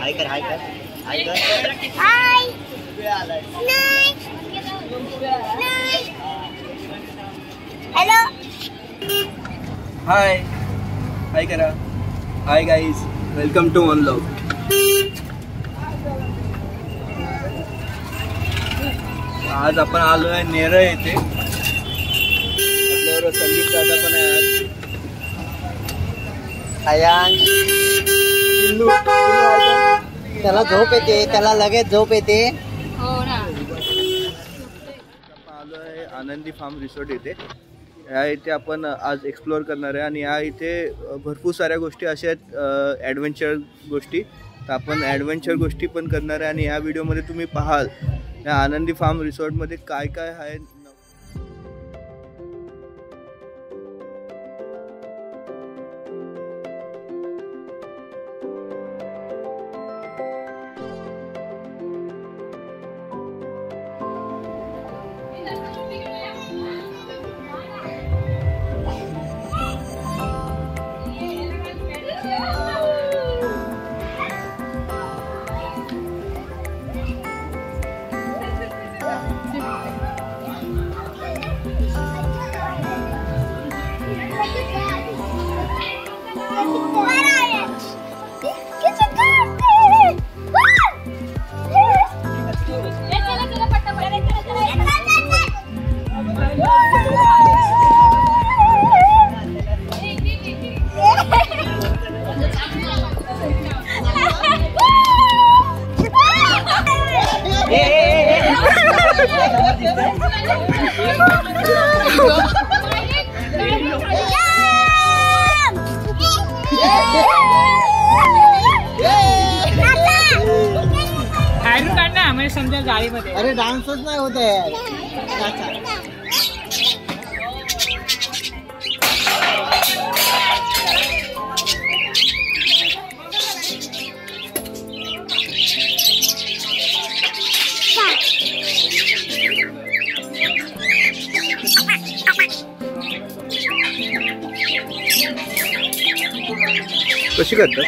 हाय नाही नाही hello hi hi करा hi guys welcome to one love आज आपण आलो आहे नेरळ येथे. संदीप दादा पण आहे आज. अयांश त्याला झोप येते त्याला लगेच झोप येते. आहे आनंदी फार्म रिसॉर्ट येथे या इथे आपण आज एक्सप्लोअर करणार आहे आणि या इथे भरपूर साऱ्या गोष्टी अशा आहेत ॲडव्हेंचर गोष्टी. तर आपण ॲडव्हेंचर गोष्टी पण करणार आहे आणि या व्हिडिओमध्ये तुम्ही पाहाल. या आनंदी फार्म रिसॉर्टमध्ये काय काय आहे समजा गाडीमध्ये. अरे डान्सच नाही होत आहे. कशी करतात?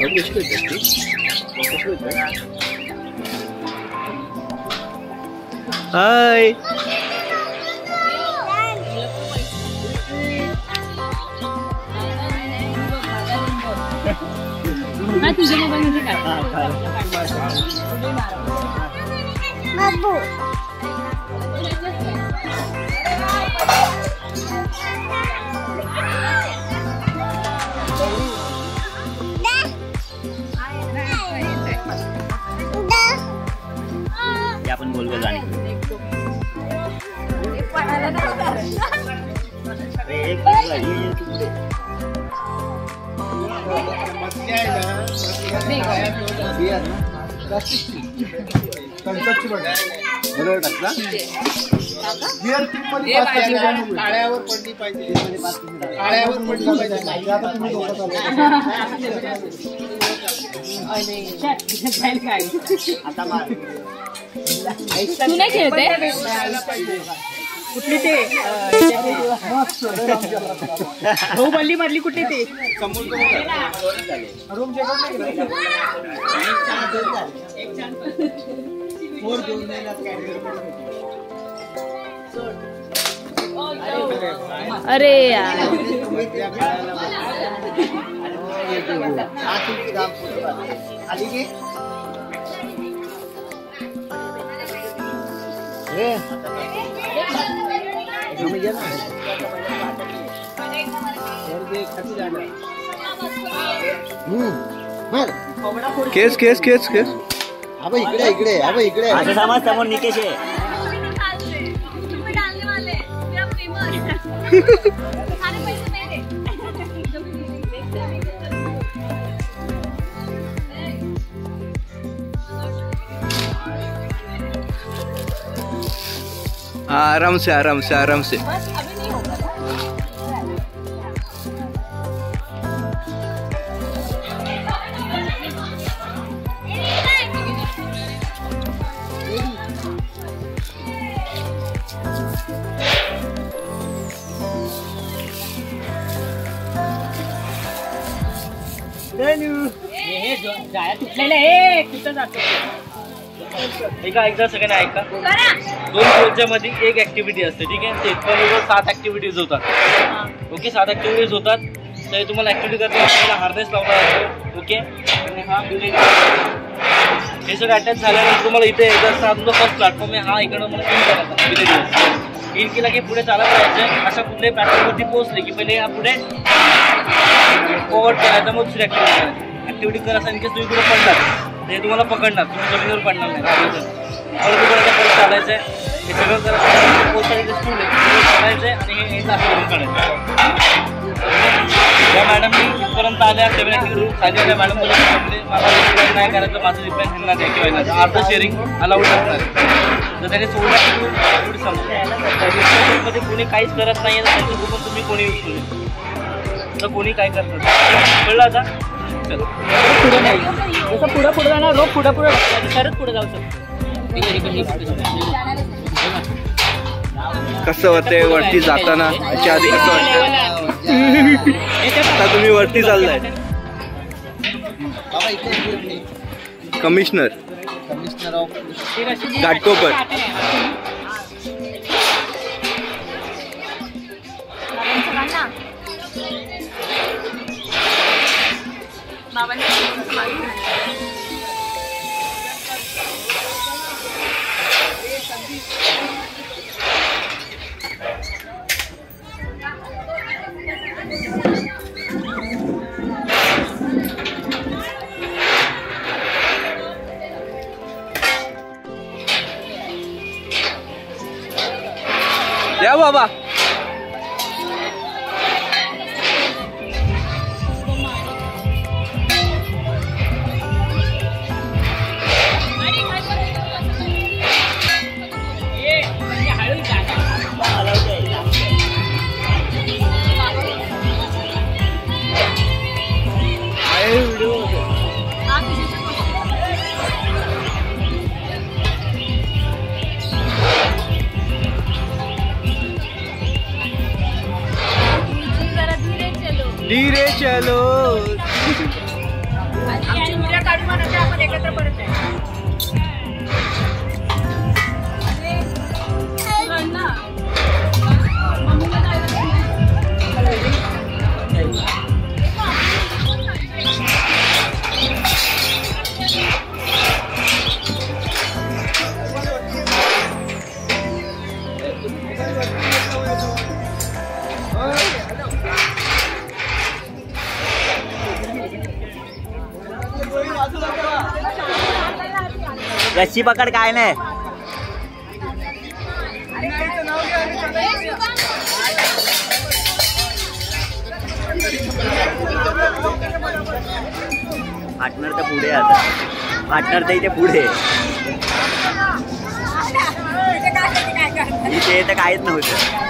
कशी करतात ती? ơi Hai tu jangan bangun juga. Mabuk. काळ्यावर पडली पाहिजे काळ्यावर पडली पाहिजे आता तुम्ही तू खेळते कुठली ते भाऊ मधली कुठली ते? रूम अरे यार। केस केस केस केस। अब इकडे इकडे अब इकडे। असं समज समोर निकेश आहे हाँ, आराम से आराम से आराम से। ये हे जाया। तुटलेलं हे कुठं जातो ऐका एकदा सगळ्यांना ऐका. दोन कोर्सच्या मध्ये एक ऍक्टिव्हिटी असते ठीक आहे? ते बरोबर सात ऍक्टिव्हिटीज होतात. ओके सात ऍक्टिव्हिटीज होतात. तर तुम्हाला ऍक्टिव्हिटी करताना तुम्हाला हार्नेस लावणार असतो ओके? आणि हा हे सगळं अटॅच झाल्यानंतर तुम्हाला इथे एकदा हा तुमचा फर्स्ट प्लॅटफॉर्म आहे. हा इकडं मला इन करायचा इन केला की पुढे चालत राहायचं अशा कुठल्याही प्लॅटफॉर्मवरती पोहोचले की पहिले हा पुढे फॉरवर्ड करायचा मग दुसरी ऍक्टिव्हिटी करायची. ऍक्टिव्हिटी करायचं इनकेस तुम्ही कुठे पडलात ते हे तुम्हाला पकडणार तुम्ही जमिनीवर पडणार नाही. घाबरायचं परत तुम्हाला परत चालायचं आहे हे सगळं करायचं पोचायचं स्टूल आहे. चालायचं आहे आणि हे असं काढायचं या मॅडमनी इथपर्यंत आल्या सेवन ॲक्टिव्हिटी रूम खाली आल्या मॅडम मला रिप्लाय नाही करायचं माझं रिप्लाय घेणार नाही किंवा ह्यांना अर्ध शेअरिंग अलाउड असणार. जर त्याने सोडलं की कोणी काहीच करत नाही आहे त्यांचं तुम्ही कोणी तर कोणी काय करतात कळलं आता? पुढे नाही. जसं पुढं पुढे जाणार रोप पुढं पुढे तरच पुढे जाऊ शकतो. कसं वाटतंय वरती जाताना? याच्या आधी कसं वाटतं आता तुम्ही वरती चाललाय. कमिशनर. Commissioner of Ghatkopar. या चलो। आपण एकत्र परत रस्सी पकड का नाही पार्टनर तर पुढे आता पार्टनर तर इथे पुढे इथे तर काहीच नव्हतं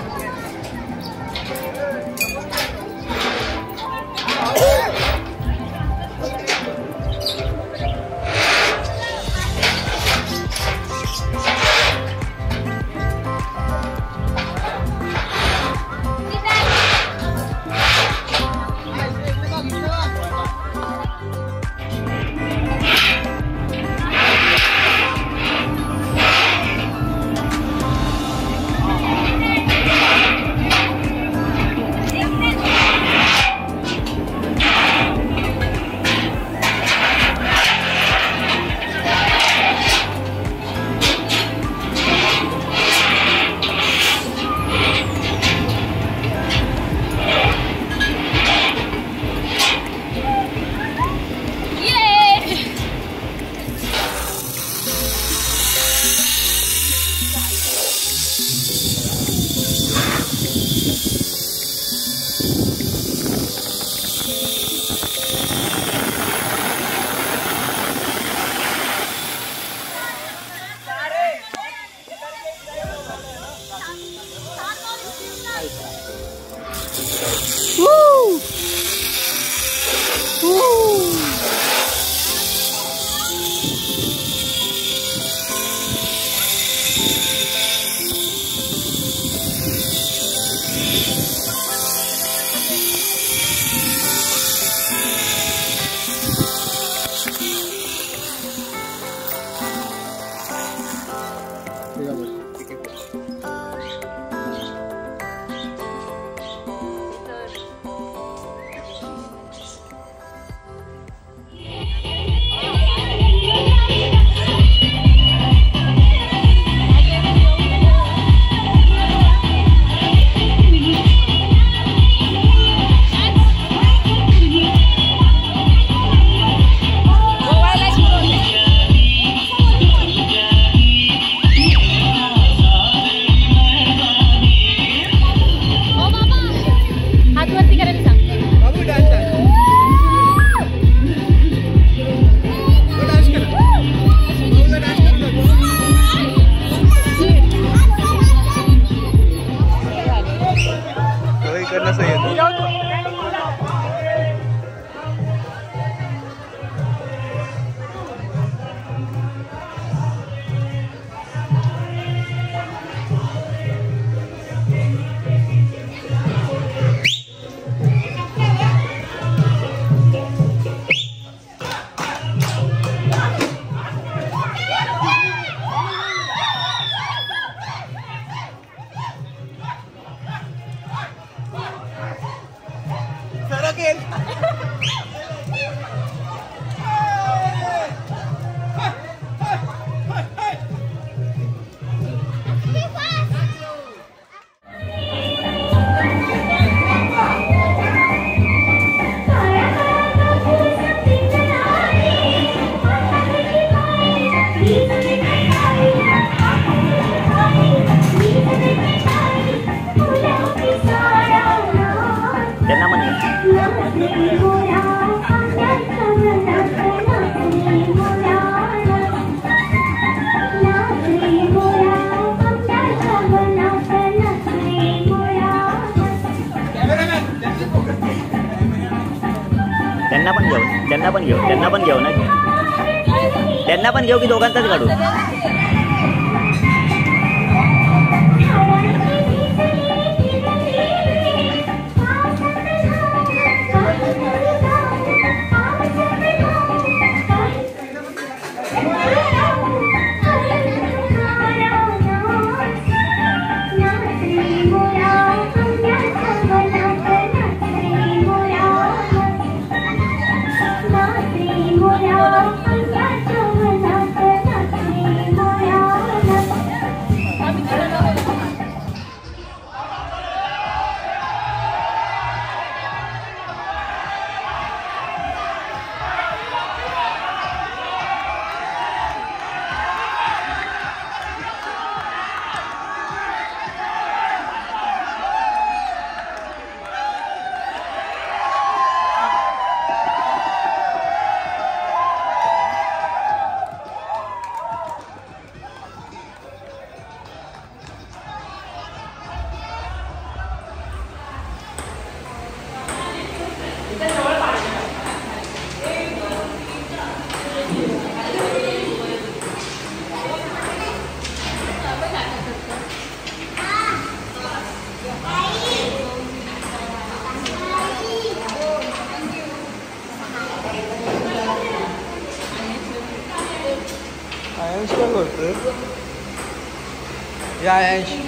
त्यांना पण घेऊ त्यांना पण घेऊ त्यांना पण घेऊ ना. त्यांना पण घेऊ की दोघांचाच काढू? guys.